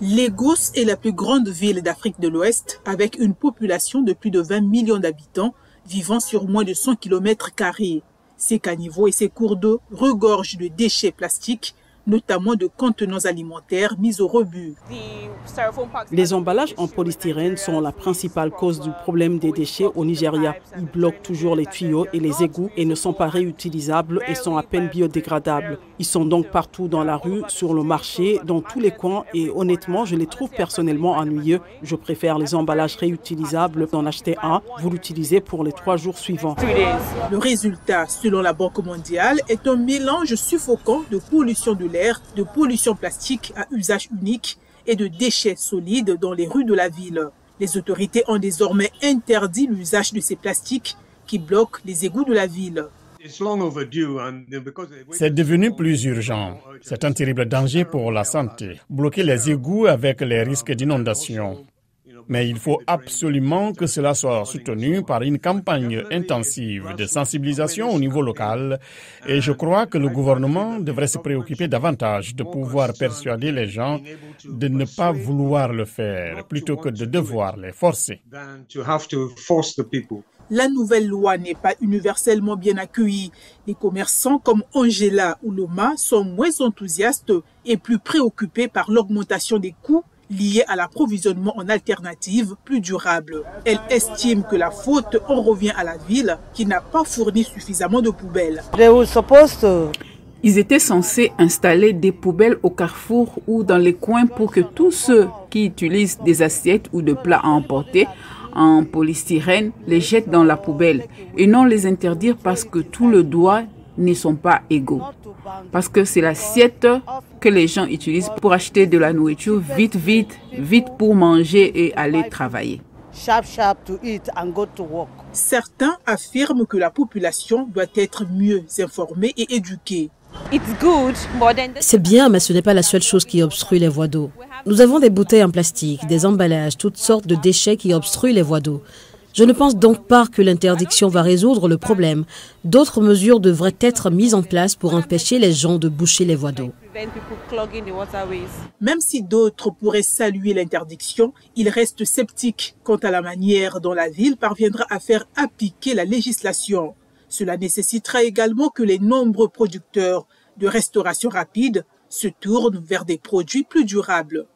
Lagos est la plus grande ville d'Afrique de l'Ouest avec une population de plus de 20 millions d'habitants vivant sur moins de 100 km. Ses caniveaux et ses cours d'eau regorgent de déchets plastiques notamment de contenants alimentaires mis au rebut. Les emballages en polystyrène sont la principale cause du problème des déchets au Nigeria. Ils bloquent toujours les tuyaux et les égouts et ne sont pas réutilisables et sont à peine biodégradables. Ils sont donc partout dans la rue, sur le marché, dans tous les coins et honnêtement, je les trouve personnellement ennuyeux. Je préfère les emballages réutilisables d'en acheter un. Vous l'utilisez pour les trois jours suivants. Le résultat, selon la Banque mondiale, est un mélange suffocant de pollution de l'air de pollution plastique à usage unique et de déchets solides dans les rues de la ville. Les autorités ont désormais interdit l'usage de ces plastiques qui bloquent les égouts de la ville. C'est devenu plus urgent. C'est un terrible danger pour la santé. Bloquer les égouts avec les risques d'inondation. Mais il faut absolument que cela soit soutenu par une campagne intensive de sensibilisation au niveau local et je crois que le gouvernement devrait se préoccuper davantage de pouvoir persuader les gens de ne pas vouloir le faire plutôt que de devoir les forcer. La nouvelle loi n'est pas universellement bien accueillie. Les commerçants comme Angela ou Loma sont moins enthousiastes et plus préoccupés par l'augmentation des coûts liée à l'approvisionnement en alternatives plus durables. Elle estime que la faute en revient à la ville qui n'a pas fourni suffisamment de poubelles. Ils étaient censés installer des poubelles au carrefour ou dans les coins pour que tous ceux qui utilisent des assiettes ou de plats à emporter en polystyrène les jettent dans la poubelle et non les interdire parce que tout le doigt ne sont pas égaux. Parce que c'est l'assiette que les gens utilisent pour acheter de la nourriture vite, vite, vite pour manger et aller travailler. Certains affirment que la population doit être mieux informée et éduquée. C'est bien, mais ce n'est pas la seule chose qui obstrue les voies d'eau. Nous avons des bouteilles en plastique, des emballages, toutes sortes de déchets qui obstruent les voies d'eau. Je ne pense donc pas que l'interdiction va résoudre le problème. D'autres mesures devraient être mises en place pour empêcher les gens de boucher les voies d'eau. Même si d'autres pourraient saluer l'interdiction, ils restent sceptiques quant à la manière dont la ville parviendra à faire appliquer la législation. Cela nécessitera également que les nombreux producteurs de restauration rapide se tournent vers des produits plus durables.